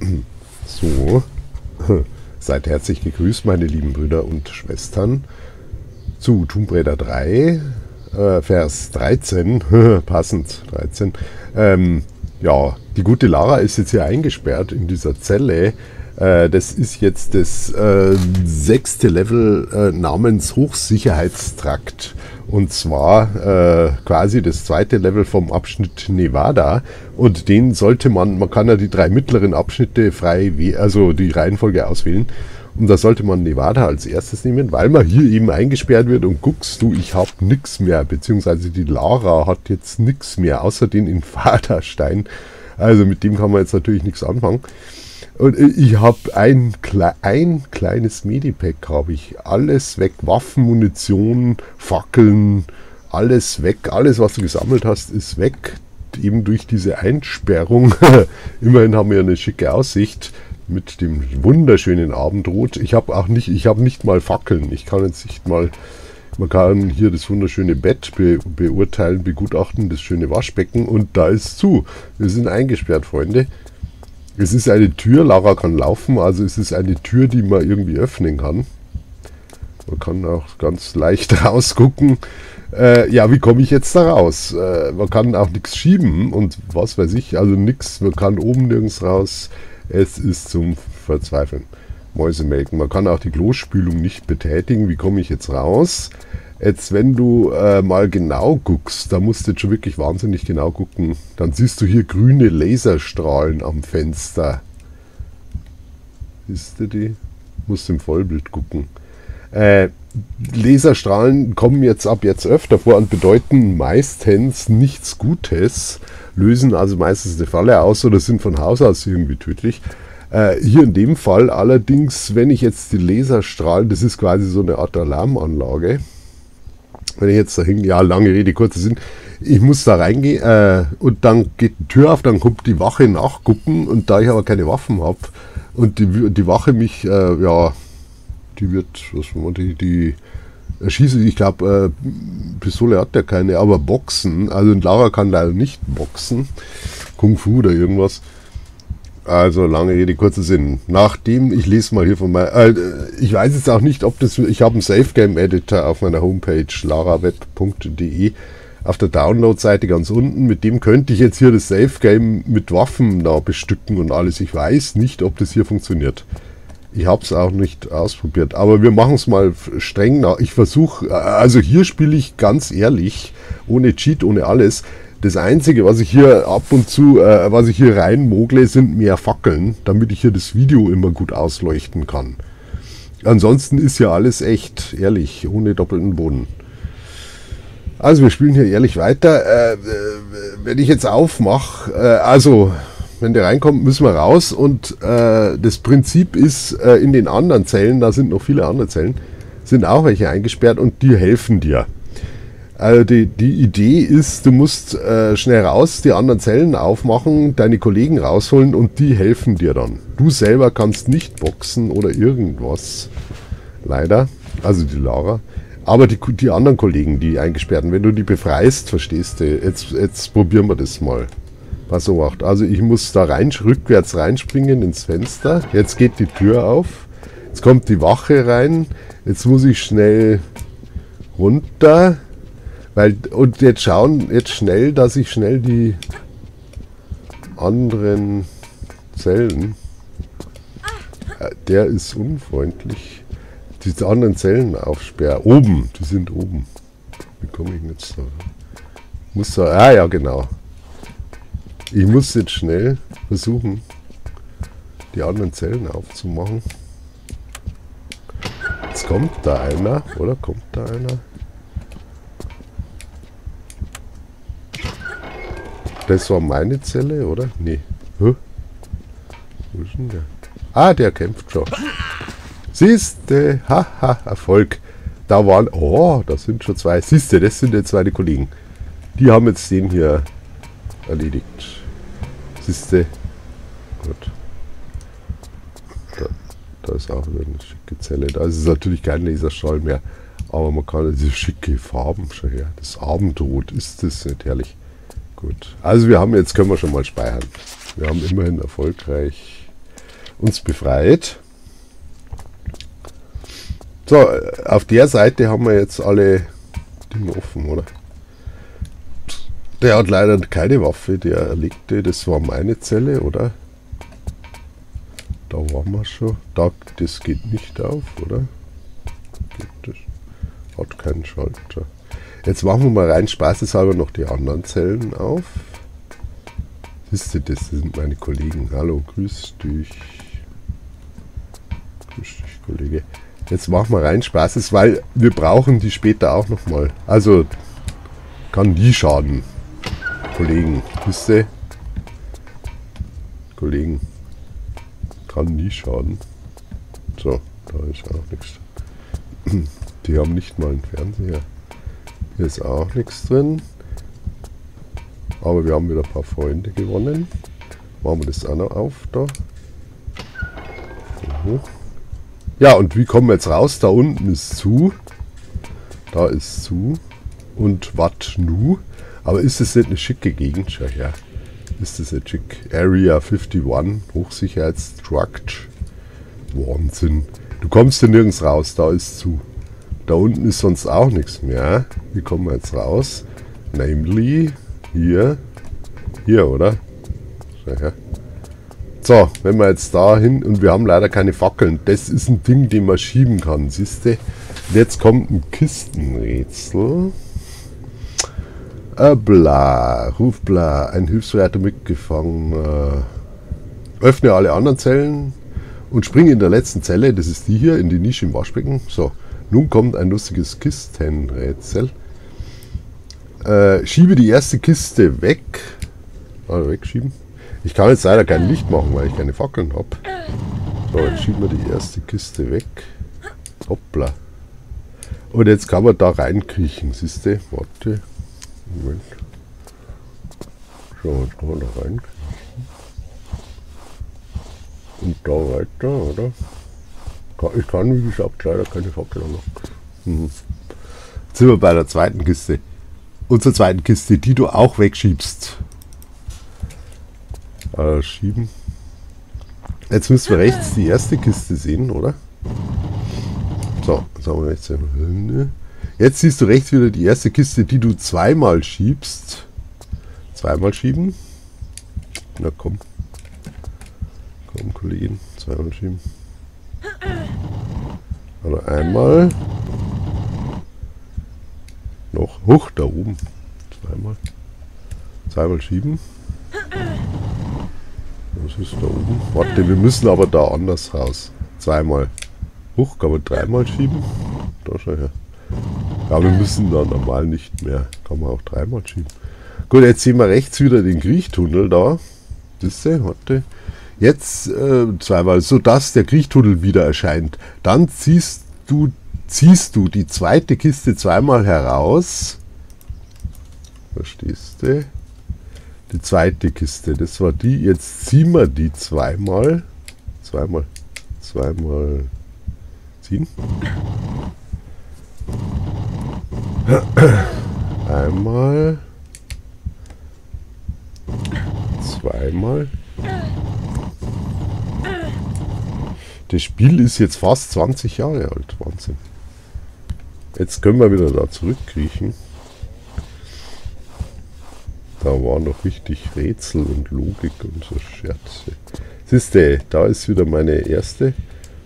So, seid herzlich gegrüßt, meine lieben Brüder und Schwestern, zu Tomb Raider 3, äh, Vers 13, passend 13. Ähm, ja, die gute Lara ist jetzt hier eingesperrt in dieser Zelle. Äh, das ist jetzt das äh, sechste Level äh, namens Hochsicherheitstrakt. Und zwar äh, quasi das zweite Level vom Abschnitt Nevada. Und den sollte man, man kann ja die drei mittleren Abschnitte frei, also die Reihenfolge auswählen. Und da sollte man Nevada als erstes nehmen, weil man hier eben eingesperrt wird und guckst du, ich habe nichts mehr, beziehungsweise die Lara hat jetzt nichts mehr, außer den Invaderstein. Also mit dem kann man jetzt natürlich nichts anfangen. Und ich habe ein, ein kleines Medipack, habe ich. Alles weg. Waffen, Munition, Fackeln, alles weg. Alles, was du gesammelt hast, ist weg. Eben durch diese Einsperrung. Immerhin haben wir eine schicke Aussicht mit dem wunderschönen Abendrot. Ich habe auch nicht, ich habe nicht mal Fackeln. Ich kann jetzt nicht mal, man kann hier das wunderschöne Bett be beurteilen, begutachten, das schöne Waschbecken und da ist zu. Wir sind eingesperrt, Freunde. Es ist eine Tür, Lara kann laufen, also es ist eine Tür, die man irgendwie öffnen kann. Man kann auch ganz leicht rausgucken. Äh, ja, wie komme ich jetzt da raus? Äh, man kann auch nichts schieben und was weiß ich, also nichts, man kann oben nirgends raus. Es ist zum Verzweifeln. Mäuse melken. Man kann auch die Klospülung nicht betätigen. Wie komme ich jetzt raus? Jetzt, wenn du äh, mal genau guckst, da musst du jetzt schon wirklich wahnsinnig genau gucken, dann siehst du hier grüne Laserstrahlen am Fenster. Siehst du die? Musst im Vollbild gucken. Äh, Laserstrahlen kommen jetzt ab jetzt öfter vor und bedeuten meistens nichts Gutes, lösen also meistens eine Falle aus oder sind von Haus aus irgendwie tödlich. Äh, hier in dem Fall allerdings, wenn ich jetzt die Laserstrahlen, das ist quasi so eine Art Alarmanlage, wenn ich jetzt da hingehe, ja, lange Rede, kurzer Sinn, ich muss da reingehen äh, und dann geht die Tür auf, dann kommt die Wache nachgucken und da ich aber keine Waffen habe und die, die Wache mich, äh, ja, die wird, was man die, die schieße, ich glaube, äh, Pistole hat der keine, aber Boxen, also Lara kann leider nicht boxen, Kung Fu oder irgendwas. Also lange Rede, kurzer Sinn. Nachdem, ich lese mal hier von meinem, äh, ich weiß jetzt auch nicht, ob das, ich habe einen Safe Game Editor auf meiner Homepage larawett.de auf der Download-Seite ganz unten. Mit dem könnte ich jetzt hier das Safe Game mit Waffen da bestücken und alles. Ich weiß nicht, ob das hier funktioniert. Ich habe es auch nicht ausprobiert, aber wir machen es mal streng nach. Ich versuche, also hier spiele ich ganz ehrlich, ohne Cheat, ohne alles. Das Einzige, was ich hier ab und zu, äh, was ich hier reinmogle, sind mehr Fackeln, damit ich hier das Video immer gut ausleuchten kann. Ansonsten ist ja alles echt, ehrlich, ohne doppelten Boden. Also wir spielen hier ehrlich weiter. Äh, äh wenn ich jetzt aufmache, äh, also wenn der reinkommt, müssen wir raus und äh, das Prinzip ist, äh, in den anderen Zellen, da sind noch viele andere Zellen, sind auch welche eingesperrt und die helfen dir. Also die, die Idee ist, du musst äh, schnell raus, die anderen Zellen aufmachen, deine Kollegen rausholen und die helfen dir dann. Du selber kannst nicht boxen oder irgendwas. Leider. Also die Lara. Aber die, die anderen Kollegen, die eingesperrten, wenn du die befreist, verstehst du, jetzt, jetzt probieren wir das mal. Pass auf, also ich muss da rein, rückwärts reinspringen ins Fenster. Jetzt geht die Tür auf. Jetzt kommt die Wache rein. Jetzt muss ich schnell runter. Weil, und jetzt schauen, jetzt schnell, dass ich schnell die anderen Zellen. Äh, der ist unfreundlich. Die anderen Zellen aufsperren. Oben, die sind oben. Wie komme ich jetzt da? Muss da. Ah ja, genau. Ich muss jetzt schnell versuchen, die anderen Zellen aufzumachen. Jetzt kommt da einer, oder? Kommt da einer? Das war meine Zelle, oder? Nee. Huh? Wo ist denn der? Ah, der kämpft schon. Siehste, haha, Erfolg. Da waren, oh, da sind schon zwei. Siehste, das sind jetzt meine Kollegen. Die haben jetzt den hier erledigt. Siehste. Gut. Da, da ist auch wieder eine schicke Zelle. Da ist es natürlich kein Laserstrahl mehr. Aber man kann diese schicke Farben schon her. Das Abendrot ist das nicht herrlich. Gut. Also wir haben jetzt können wir schon mal speichern. Wir haben immerhin erfolgreich. uns befreit. So, auf der Seite haben wir jetzt alle Dinge offen, oder? Der hat leider keine Waffe, der erlegte, das war meine Zelle, oder? Da waren wir schon. Da, das geht nicht auf, oder? Geht das? Hat keinen Schalter. Jetzt machen wir mal rein spaßeshalber noch die anderen Zellen auf. Siehst du, das sind meine Kollegen. Hallo, grüß dich. Grüß dich, Kollege. Jetzt machen wir rein Spaßes, weil wir brauchen die später auch nochmal. Also, kann nie schaden. Kollegen, wisst ihr? Kollegen, kann nie schaden. So, da ist auch nichts. Die haben nicht mal einen Fernseher. Hier ist auch nichts drin. Aber wir haben wieder ein paar Freunde gewonnen. Machen wir das auch noch auf da. Mhm. Ja, und wie kommen wir jetzt raus? Da unten ist zu. Da ist zu. Und Wat Nu. Aber ist das nicht eine schicke Gegend? Schau her. Ist das nicht schick? Area 51, Hochsicherheitstruct. Wahnsinn. Du kommst hier nirgends raus, da ist zu. Da unten ist sonst auch nichts mehr. Wie kommen wir jetzt raus? Namely, hier. Hier, oder? Schau her. So, wenn wir jetzt da hin und wir haben leider keine Fackeln. Das ist ein Ding, den man schieben kann, siehst du? Jetzt kommt ein Kistenrätsel. Äh, bla, ruf bla, ein Hilfsreiter mitgefangen. Äh, öffne alle anderen Zellen und springe in der letzten Zelle, das ist die hier, in die Nische im Waschbecken. So, nun kommt ein lustiges Kistenrätsel. Äh, schiebe die erste Kiste weg. Also wegschieben. Ich kann jetzt leider kein Licht machen, weil ich keine Fackeln habe. So, jetzt schieben wir die erste Kiste weg. Hoppla. Und jetzt kann man da reinkriechen, siehst du? Warte. Moment. So, jetzt kann man da rein. Und da weiter, oder? Ich kann, wie gesagt, leider keine noch. Mhm. Jetzt sind wir bei der zweiten Kiste. Unsere zweiten Kiste, die du auch wegschiebst. Äh, schieben. Jetzt müssen wir rechts die erste Kiste sehen, oder? So, jetzt haben wir rechts Jetzt siehst du rechts wieder die erste Kiste, die du zweimal schiebst. Zweimal schieben. Na komm. Komm, Kollegin. Zweimal schieben. Oder einmal. Noch. Hoch, da oben. Zweimal. Zweimal schieben. Was ist da oben? Warte, wir müssen aber da anders raus. Zweimal. Hoch, kann man dreimal schieben. Da schau her. Ja, wir müssen da normal nicht mehr. Kann man auch dreimal schieben. Gut, jetzt sehen wir rechts wieder den Kriechtunnel da. Das warte. Jetzt äh, zweimal, sodass der Kriechtunnel wieder erscheint. Dann ziehst du, ziehst du die zweite Kiste zweimal heraus. Verstehst du? Die zweite Kiste, das war die. Jetzt ziehen wir die zweimal. Zweimal. Zweimal ziehen. Einmal. Zweimal. Das Spiel ist jetzt fast 20 Jahre alt. Wahnsinn. Jetzt können wir wieder da zurückkriechen. Da war noch richtig Rätsel und Logik und so Scherze. Siehste, da ist wieder meine erste.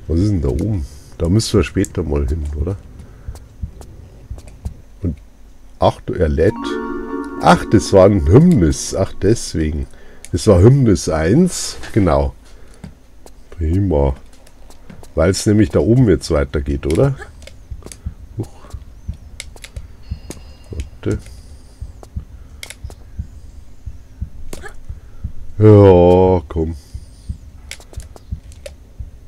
Was ist denn da oben? Da müssen wir später mal hin, oder? Ach, er lädt. Ach, das war ein Hymnis. Ach, deswegen. Das war Hymnis 1. Genau. Prima. Weil es nämlich da oben jetzt weitergeht, oder? Huch. Warte. Ja, komm.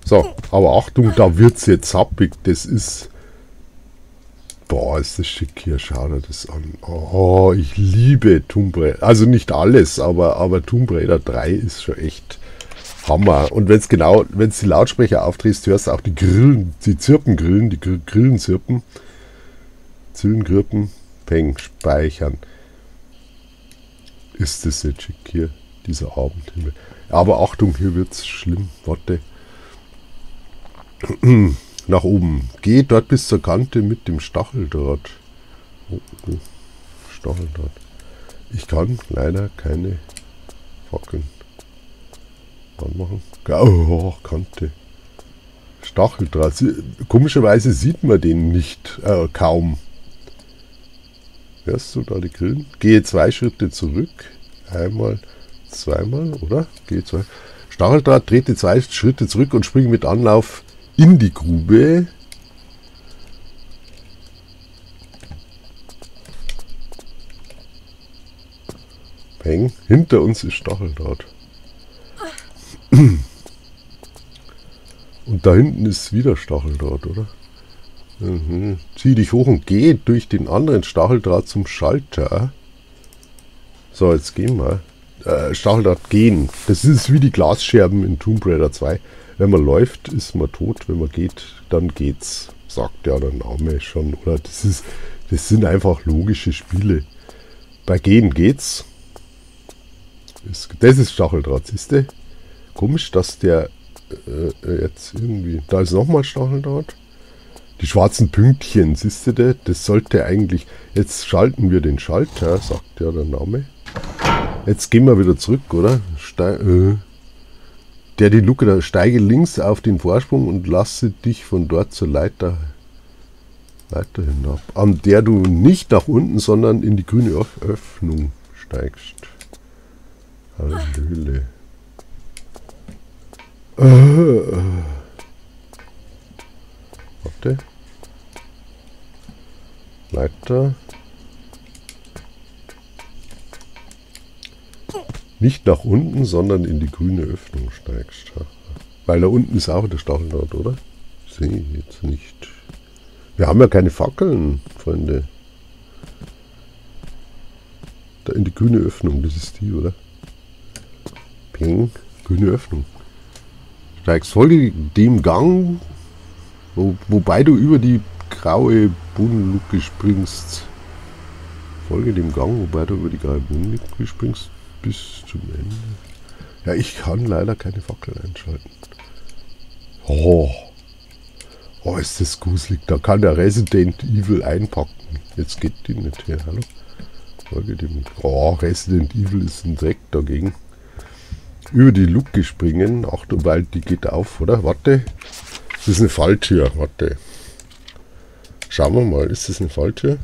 So, aber Achtung, da wird es jetzt happig. Das ist Boah, ist das schick hier. Schau dir das an. Oh, ich liebe Tomb Raider. Also nicht alles, aber, aber Tomb Raider 3 ist schon echt Hammer. Und wenn es genau, wenn es die Lautsprecher aufdrehst, hörst du auch die Grillen, die Zirpen grillen, die Grillen zirpen. Zillengrippen, Peng, speichern. Ist das jetzt schick hier, dieser Abendhimmel. Aber Achtung, hier wird es schlimm. Warte. Nach oben. Geh dort bis zur Kante mit dem Stacheldraht. Oh, oh. Stacheldraht. Ich kann leider keine Fackeln anmachen. Oh, Kante. Stacheldraht. Komischerweise sieht man den nicht, äh, kaum. Hörst du da die Grillen? Gehe zwei Schritte zurück. Einmal, zweimal, oder? Gehe zwei. Stacheldraht, trete zwei Schritte zurück und springe mit Anlauf in die Grube. Peng. Hinter uns ist Stacheldraht. Und da hinten ist wieder Stacheldraht, oder? Mhm. Zieh dich hoch und geh durch den anderen Stacheldraht zum Schalter. So, jetzt gehen wir. Äh, Stacheldraht gehen. Das ist wie die Glasscherben in Tomb Raider 2. Wenn man läuft, ist man tot. Wenn man geht, dann geht's. Sagt ja der Name schon. Oder das ist, das sind einfach logische Spiele. Bei Gehen geht's. Das ist Stacheldraht, siehst du? Komisch, dass der äh, jetzt irgendwie. Da ist nochmal Stacheldraht. Die schwarzen Pünktchen, siehst du das? Das sollte eigentlich. Jetzt schalten wir den Schalter, sagt ja der Name. Jetzt gehen wir wieder zurück, oder? Ste äh. Der die Luke steige links auf den Vorsprung und lasse dich von dort zur Leiter, Leiter hinab, an der du nicht nach unten, sondern in die grüne Öffnung steigst. Hallöle. Äh. Warte. Leiter. Nicht nach unten, sondern in die grüne Öffnung steigst. Weil da unten ist auch der Stacheldraht, oder? Sehe ich jetzt nicht. Wir haben ja keine Fackeln, Freunde. Da in die grüne Öffnung, das ist die, oder? Ping, grüne Öffnung. Steigst folge dem Gang, wo, wobei du über die graue Bodenluke springst. Folge dem Gang, wobei du über die graue Bodenluke springst bis zum Ende. Ja, ich kann leider keine Fackel einschalten. Oh. Oh, ist das gruselig. Da kann der Resident Evil einpacken. Jetzt geht die nicht hier. Hallo? Folge dem. Oh, Resident Evil ist ein Dreck dagegen. Über die Luke springen. Achtung, weil die geht auf, oder? Warte. Das ist eine Falltür. Warte. Schauen wir mal. Ist das eine Falltür?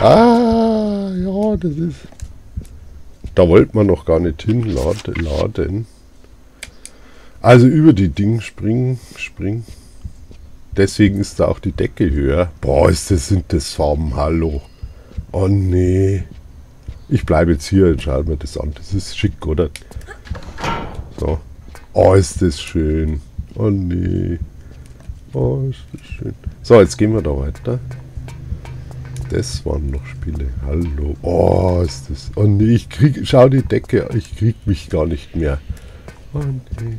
Ah, ja, das ist... Da wollte man noch gar nicht hinladen. Also über die Dinge springen, springen. Deswegen ist da auch die Decke höher. Boah, ist das, sind das Farben. Hallo. Oh nee. Ich bleibe jetzt hier und schaue mir das an. Das ist schick, oder? So. Oh, ist das schön. Oh nee. Oh, ist das schön. So, jetzt gehen wir da weiter. Das waren noch Spiele. Hallo. Oh, ist das. Oh nee, ich krieg. Schau die Decke. Ich krieg mich gar nicht mehr. Oh nee.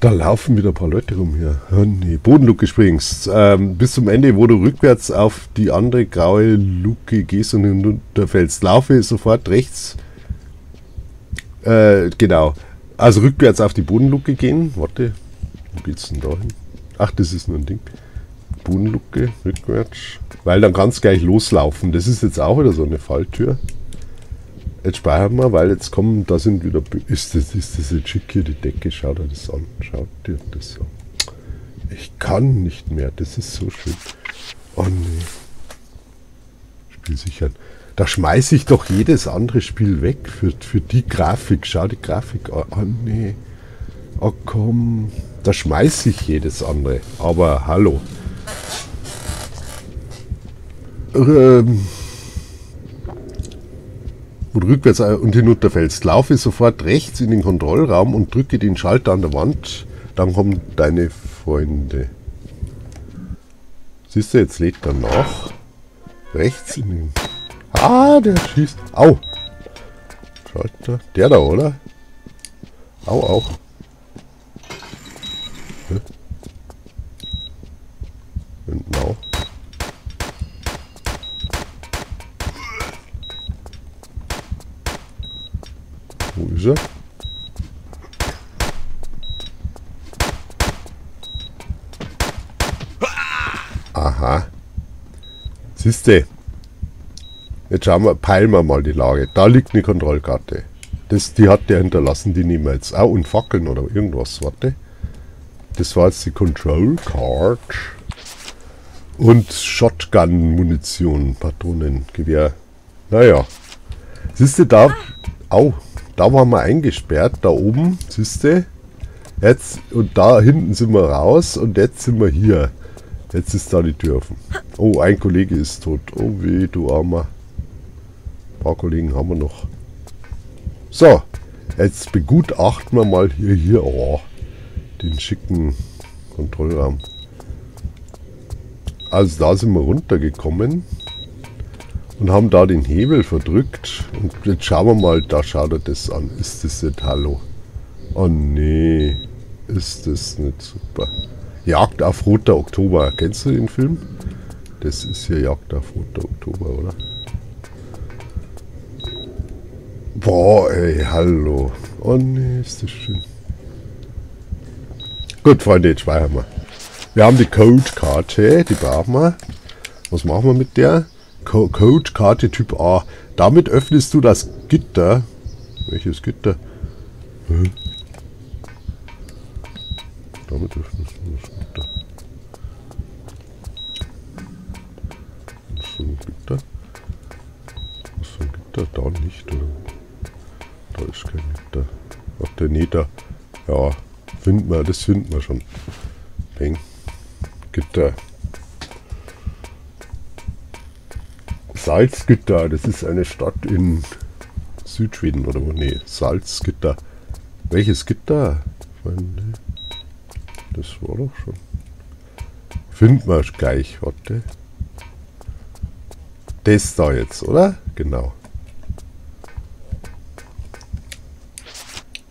Da laufen wieder ein paar Leute rum hier. Oh nee. Bodenluke springst. Ähm, bis zum Ende, wo du rückwärts auf die andere graue Luke gehst und hinunterfällst. Laufe sofort rechts. Äh, genau. Also rückwärts auf die Bodenluke gehen. Warte. Wo geht's denn da hin? Ach, das ist nur ein Ding. Bodenluke rückwärts. Weil dann kannst du gleich loslaufen. Das ist jetzt auch wieder so eine Falltür. Jetzt speichern wir, weil jetzt kommen, da sind wieder. Ist das, ist das jetzt schick hier die Decke? Schau dir das an. Schau dir das an. Ich kann nicht mehr. Das ist so schön. Oh nee. Spiel sichern. Da schmeiße ich doch jedes andere Spiel weg für, für die Grafik. Schau die Grafik an. Oh nee. Oh komm. Da schmeiße ich jedes andere. Aber hallo. Ähm, und rückwärts und hinunterfällst. Laufe sofort rechts in den Kontrollraum und drücke den Schalter an der Wand. Dann kommen deine Freunde. Siehst du, jetzt lädt er nach. Rechts in den... Ah, der schießt. Au. Schalter. Der da, oder? Au, auch. Hinten auch. Wo ist er? Siehste, jetzt schauen wir, peilen wir mal die Lage. Da liegt eine Kontrollkarte. Das, die hat der hinterlassen, die nehmen wir jetzt auch. Und Fackeln oder irgendwas, warte. Das war jetzt die Control Card. Und Shotgun-Munition, Patronen, Gewehr. Naja. Siehst du, da, au, da waren wir eingesperrt, da oben, siehst du. Jetzt, und da hinten sind wir raus und jetzt sind wir hier. Jetzt ist da die Tür offen. Oh, ein Kollege ist tot. Oh weh, du Armer. Ein paar Kollegen haben wir noch. So, jetzt begutachten wir mal hier, hier, oh, den schicken Kontrollraum. Also da sind wir runtergekommen und haben da den Hebel verdrückt. Und jetzt schauen wir mal, da schaut er das an. Ist das nicht Hallo? Oh nee, ist das nicht super. Jagd auf Roter Oktober. Kennst du den Film? Das ist hier Jagd auf Roter Oktober, oder? Boah, ey, hallo. Oh nee, ist das schön. Gut, Freunde, jetzt speichern wir. Wir haben die Code-Karte, die brauchen wir. Was machen wir mit der? Co Code-Karte Typ A. Damit öffnest du das Gitter. Welches Gitter? Damit du das Gitter. Was für ein Gitter? Was für ein Gitter? Da nicht, oder? Da ist kein Gitter. Ach, der Neter. Ja, finden wir, das finden wir schon. Peng. Salzgitter. Salzgitter, das ist eine Stadt in Südschweden oder wo? Nee, Salzgitter. Welches Gitter? Das war doch schon. Finden wir gleich, warte. Das da jetzt, oder? Genau.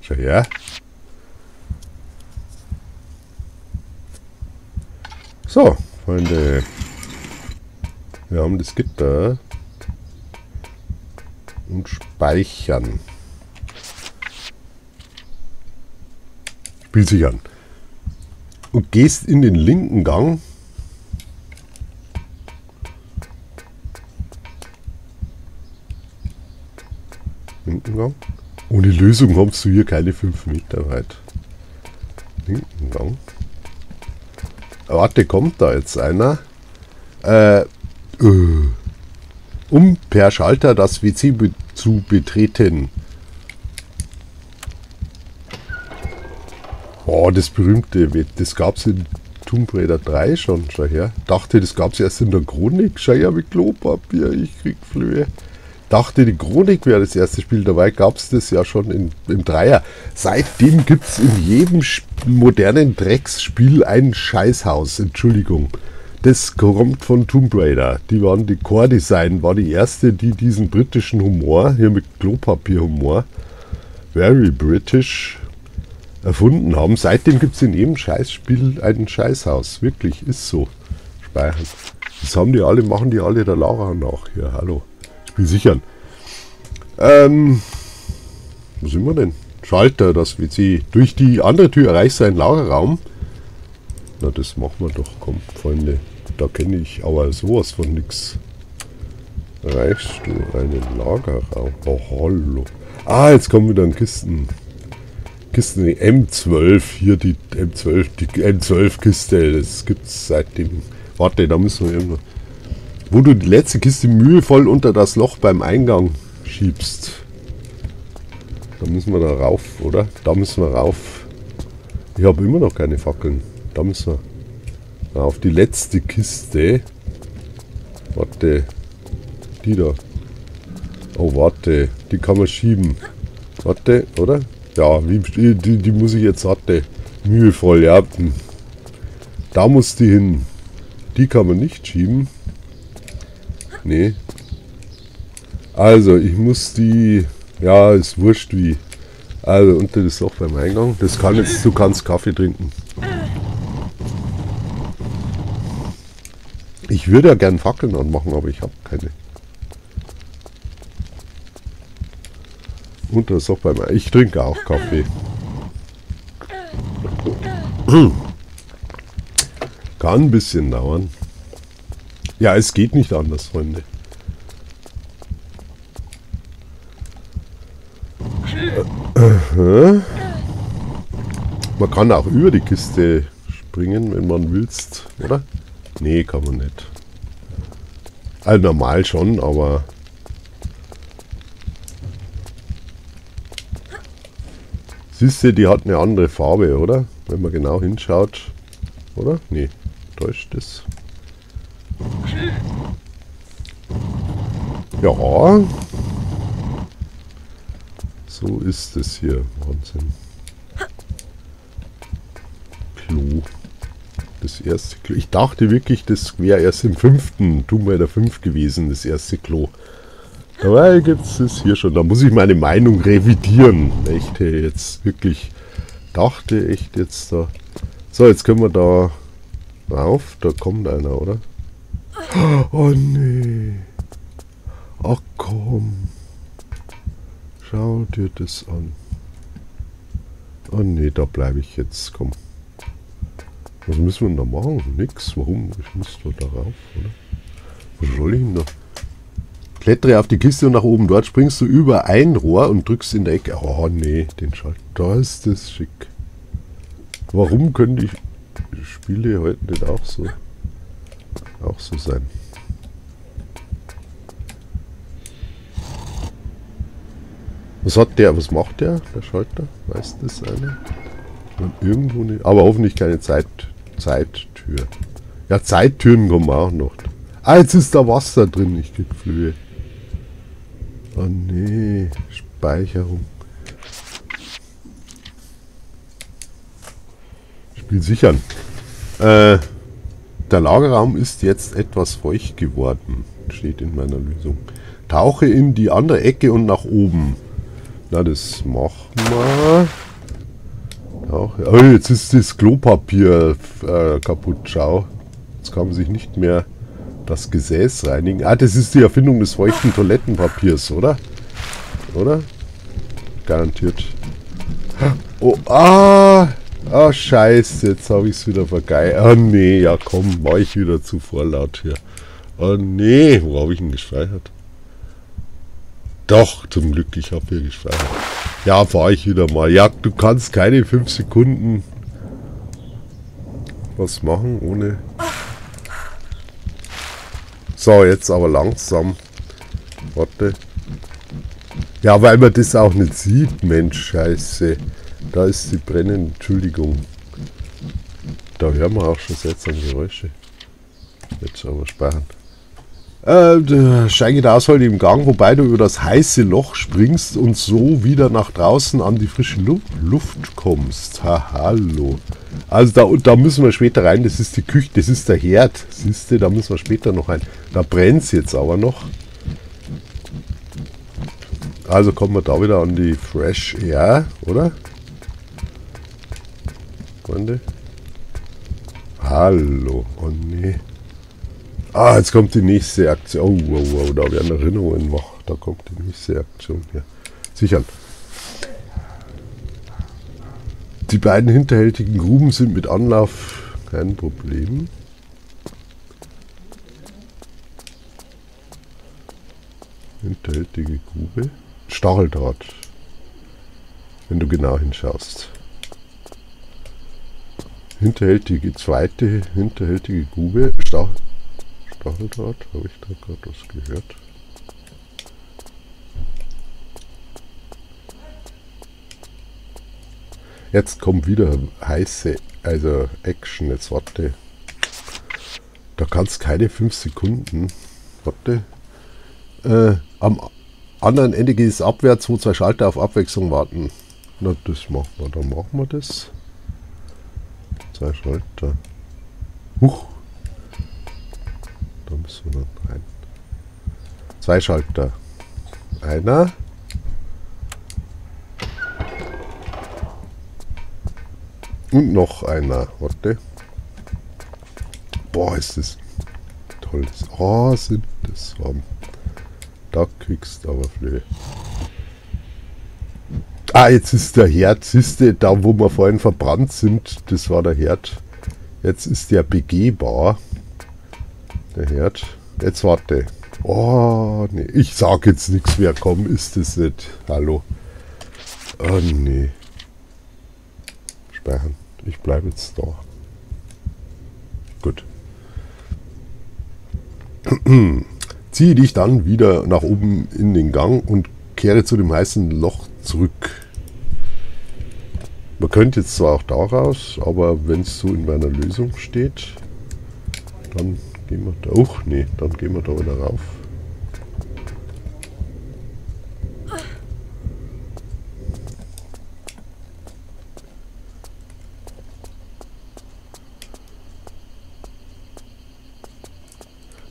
Schau her. So, Freunde. Wir haben das Gitter. Und speichern. Spiel sich an. Und gehst in den linken Gang. Linken Gang. Ohne Lösung kommst du hier keine 5 Meter weit. Linken Gang. Warte, kommt da jetzt einer? Äh, äh, um per Schalter das WC be zu betreten. Oh, das berühmte, das gab es in Tomb Raider 3 schon, schau her. Dachte, das gab es erst in der Chronik. Schau her mit Klopapier, ich krieg Flöhe dachte, die Chronik wäre das erste Spiel. Dabei gab es das ja schon in, im Dreier. Seitdem gibt es in jedem modernen Drecksspiel ein Scheißhaus. Entschuldigung. Das kommt von Tomb Raider. Die waren die Core Design, war die erste, die diesen britischen Humor, hier mit Klopapierhumor, very British, erfunden haben. Seitdem gibt es in jedem Scheißspiel ein Scheißhaus. Wirklich, ist so. Speichern. Das haben die alle, machen die alle der Lara nach. Hier, hallo. Spiel sichern. Ähm, wo sind wir denn? Schalter, das WC. Durch die andere Tür erreicht sein Lagerraum. Na, das machen wir doch. Komm, Freunde. Da kenne ich aber sowas von nix. Erreichst du einen Lagerraum? Oh, hallo. Ah, jetzt kommen wieder ein Kisten. Kisten, die M12. Hier die M12, die M12-Kiste. Das gibt's seitdem. Warte, da müssen wir irgendwo wo du die letzte Kiste mühevoll unter das Loch beim Eingang schiebst. Da müssen wir da rauf, oder? Da müssen wir rauf. Ich habe immer noch keine Fackeln. Da müssen wir auf die letzte Kiste. Warte. Die da. Oh, warte. Die kann man schieben. Warte, oder? Ja, wie, die, die muss ich jetzt, warte. Mühevoll, ja. Da muss die hin. Die kann man nicht schieben. Nee. Also, ich muss die... Ja, ist wurscht wie. Also, unter das Loch beim Eingang. Das kann jetzt... Du kannst Kaffee trinken. Ich würde ja gern Fackeln anmachen, aber ich habe keine. Unter das Eingang. Ich trinke auch Kaffee. Kann ein bisschen dauern. Ja, es geht nicht anders, Freunde. Man kann auch über die Kiste springen, wenn man willst, oder? Nee, kann man nicht. Also normal schon, aber... Siehst du, die hat eine andere Farbe, oder? Wenn man genau hinschaut. Oder? Nee, täuscht es. Ja. So ist es hier. Wahnsinn. Klo. Das erste Klo. Ich dachte wirklich, das wäre erst im fünften Tomb Raider 5 gewesen, das erste Klo. Dabei gibt es es hier schon. Da muss ich meine Meinung revidieren. Ich jetzt wirklich dachte echt jetzt da. So, jetzt können wir da rauf. Da kommt einer, oder? Oh nee. Ach komm. Schau dir das an. Oh nee, da bleibe ich jetzt. Komm. Was müssen wir denn da machen? Nix. Warum? Ich muss da rauf, oder? Was soll ich denn da? Klettere auf die Kiste und nach oben. Dort springst du über ein Rohr und drückst in der Ecke. Oh nee, den Schalter. Da ist das schick. Warum können die Spiele heute nicht auch so, auch so sein? Was hat der? Was macht der? Der Schalter? Weiß das einer? irgendwo nicht. Aber hoffentlich keine Zeit, Zeittür. Ja, Zeittüren kommen auch noch. Ah, jetzt ist da Wasser drin. Ich krieg Flühe. Oh nee. Speicherung. Spiel sichern. Äh, der Lagerraum ist jetzt etwas feucht geworden. Steht in meiner Lösung. Tauche in die andere Ecke und nach oben. Na, das machen wir. Oh, jetzt ist das Klopapier äh, kaputt. Schau. Jetzt kann man sich nicht mehr das Gesäß reinigen. Ah, das ist die Erfindung des feuchten Toilettenpapiers, oder? Oder? Garantiert. Oh, ah! Ah, scheiße, jetzt habe ich es wieder vergeigt. Ah, nee, ja komm, war ich wieder zu vorlaut hier. Oh nee, wo habe ich ihn gespeichert? Doch, zum Glück, ich habe hier gespeichert. Ja, fahre ich wieder mal. Ja, du kannst keine 5 Sekunden was machen ohne... So, jetzt aber langsam. Warte. Ja, weil man das auch nicht sieht, Mensch, scheiße. Da ist die brennende, Entschuldigung. Da hören wir auch schon seltsame Geräusche. Jetzt aber speichern. Äh, geht aus heute im Gang, wobei du über das heiße Loch springst und so wieder nach draußen an die frische Lu Luft kommst. Ha, hallo. Also da, da müssen wir später rein, das ist die Küche, das ist der Herd. Siehst du, da müssen wir später noch rein. Da brennt es jetzt aber noch. Also kommen wir da wieder an die Fresh Air, oder? Freunde. Hallo. Oh nee. Ah, jetzt kommt die nächste Aktion. Oh, wow, wow, da werden Erinnerungen noch. Da kommt die nächste Aktion hier. Sichern. Die beiden hinterhältigen Gruben sind mit Anlauf kein Problem. Hinterhältige Grube. Stacheldraht. Wenn du genau hinschaust. Hinterhältige zweite hinterhältige Grube. Stach Stacheldraht. Habe ich da gerade was gehört? Jetzt kommt wieder heiße, also Action. Jetzt warte. Da kannst keine 5 Sekunden. Warte. Äh, am anderen Ende geht es abwärts, wo zwei Schalter auf Abwechslung warten. Na, das machen wir. Dann machen wir das. Zwei Schalter. Huch. Wir dann rein. Zwei Schalter. Einer. Und noch einer. Warte. Boah, ist das toll. Oh, sind das warm. Da kriegst du aber Flöhe. Ah, jetzt ist der Herd, siehst du, da wo wir vorhin verbrannt sind, das war der Herd. Jetzt ist der begehbar. Der Herd. Jetzt warte. Oh, nee. Ich sag jetzt nichts mehr. Komm, ist es nicht. Hallo. Oh, nee. Speichern. Ich bleibe jetzt da. Gut. Ziehe dich dann wieder nach oben in den Gang und kehre zu dem heißen Loch zurück. Man könnte jetzt zwar auch da raus, aber wenn es so in meiner Lösung steht, dann gehen wir da. Oh, nee, dann gehen wir da wieder rauf.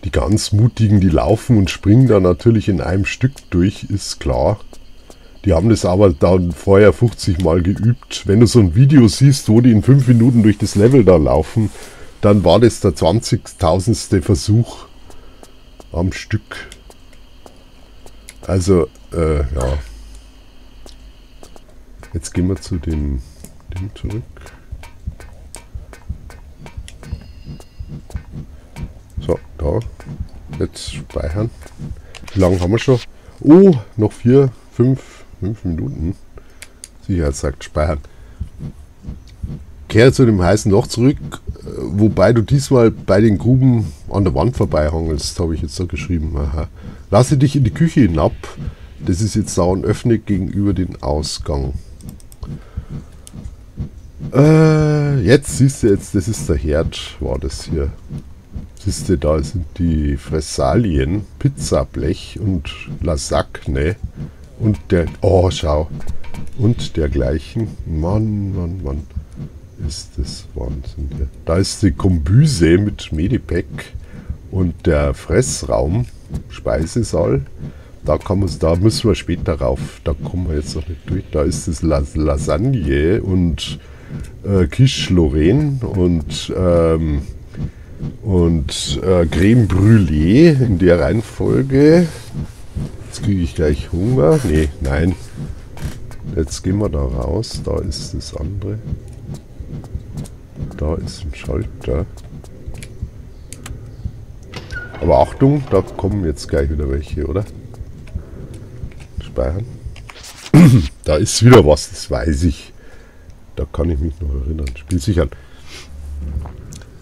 Die ganz mutigen, die laufen und springen da natürlich in einem Stück durch, ist klar. Die haben das aber dann vorher 50 Mal geübt. Wenn du so ein Video siehst, wo die in 5 Minuten durch das Level da laufen, dann war das der 20.000. Versuch am Stück. Also, äh, ja. Jetzt gehen wir zu dem Ding zurück. So, da. Jetzt speichern. Wie lange haben wir schon? Oh, noch vier, fünf, fünf Minuten. Sicherheit sagt speichern. Kehre zu dem heißen Loch zurück, wobei du diesmal bei den Gruben an der Wand vorbeihangelst, habe ich jetzt da geschrieben. Aha. Lasse dich in die Küche hinab. Das ist jetzt da und öffne gegenüber den Ausgang. Äh, jetzt siehst du jetzt, das ist der Herd, war das hier. Siehst du, da sind die Fressalien, Pizzablech und Lasagne und der, oh schau, und dergleichen. Mann, Mann, Mann ist das Wahnsinn hier. Da ist die Kombüse mit Medipack und der Fressraum, Speisesaal. Da, kann da müssen wir später rauf. Da kommen wir jetzt noch nicht durch. Da ist das Las Lasagne und äh, Quiche Lorraine und, ähm, und äh, Creme Brûlée in der Reihenfolge. Jetzt kriege ich gleich Hunger. Nee, nein. Jetzt gehen wir da raus. Da ist das andere. Da ist ein Schalter. Aber Achtung, da kommen jetzt gleich wieder welche, oder? Speichern. da ist wieder was, das weiß ich. Da kann ich mich noch erinnern. Spiel sich an.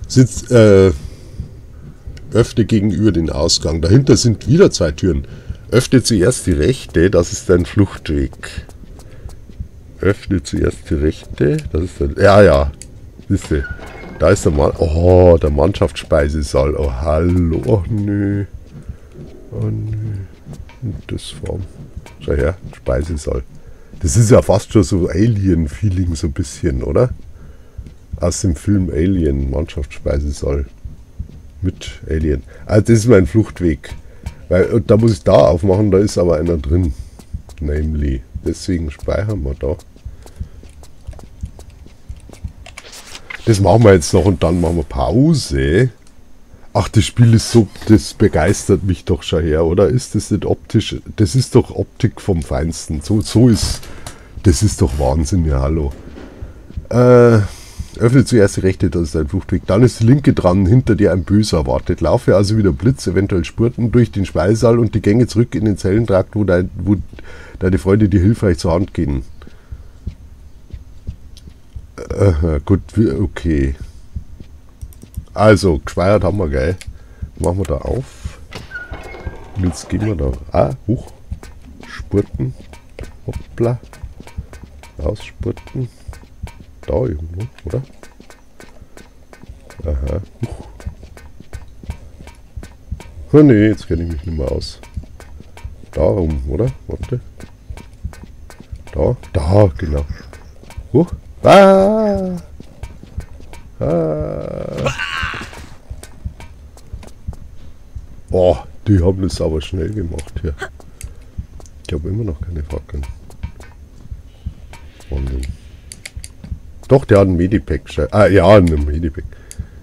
Sitzt, äh, öffne gegenüber den Ausgang. Dahinter sind wieder zwei Türen. Öffne zuerst die rechte, das ist dein Fluchtweg. Öffne zuerst die rechte, das ist dein... Ja, ja, Siehste, da ist der Mann. Oh, der Mannschaftsspeisesaal. Oh, hallo. Oh, nö. Oh, nö. Das Form. Schau her, Speisesaal. Das ist ja fast schon so Alien-Feeling, so ein bisschen, oder? Aus dem Film Alien, Mannschaftsspeisesaal. Mit Alien. Also, das ist mein Fluchtweg. Weil, da muss ich da aufmachen, da ist aber einer drin. Namely. Deswegen speichern wir da. Das machen wir jetzt noch und dann machen wir Pause. Ach, das Spiel ist so, das begeistert mich doch schon her, oder? Ist das nicht optisch? Das ist doch Optik vom Feinsten. So, so ist, das ist doch Wahnsinn, ja, hallo. Äh, öffne zuerst die rechte, das ist ein Fluchtweg. Dann ist die linke dran, hinter dir ein Böser wartet. Laufe also wieder Blitz, eventuell Spurten, durch den Speisesaal und die Gänge zurück in den Zellentrakt, wo, dein, wo deine Freunde dir hilfreich zur Hand gehen. Aha, gut, okay. Also, gespeichert haben wir, geil. Machen wir da auf. Jetzt gehen wir da. Ah, hoch. Spurten. Hoppla. Rausspurten. Da irgendwo, oder? Aha. Huch. Oh nee, jetzt kenne ich mich nicht mehr aus. Darum, oder? Warte. Da, da, genau. Huch. Ah. Ah. Oh, die haben das aber schnell gemacht hier. Ich habe immer noch keine Fackeln. Wahnsinn. Doch, der hat ein Medipack. Ah, ja, ein Medipack.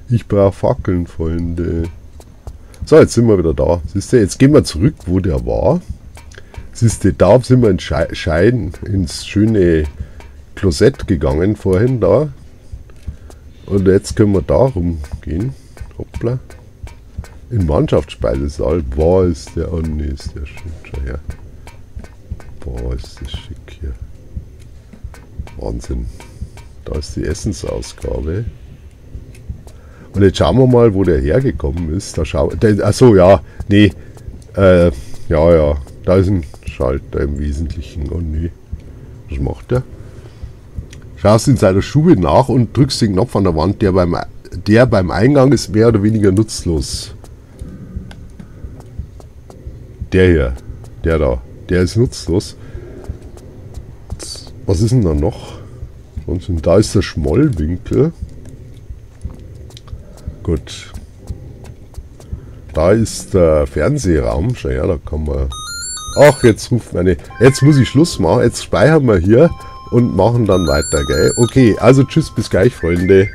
Ich brauche Fackeln, Freunde. So, jetzt sind wir wieder da. Siehst du, jetzt gehen wir zurück, wo der war. Siehst du, da sind wir in Schein ins schöne Klosett gegangen vorhin da. Und jetzt können wir da rumgehen. Hoppla. Im Mannschaftsspeisesaal. Boah, ist der. Oh nee, ist der schon, schon her. Boah, ist das schick hier. Wahnsinn. Da ist die Essensausgabe. Und jetzt schauen wir mal, wo der hergekommen ist. Da schau, achso, ja, nee. Äh, ja, ja. Da ist ein Schalter im Wesentlichen. Oh nee. Was macht der? Schaust in seiner Stube nach und drückst den Knopf an der Wand, der beim, der beim Eingang ist mehr oder weniger nutzlos. Der hier. Der da. Der ist nutzlos. Was ist denn da noch? Und da ist der Schmollwinkel. Gut. Da ist der Fernsehraum. Schau her, da kann man... Ach, jetzt ruft meine... Jetzt muss ich Schluss machen. Jetzt speichern wir hier und machen dann weiter, gell? Okay, also tschüss, bis gleich, Freunde.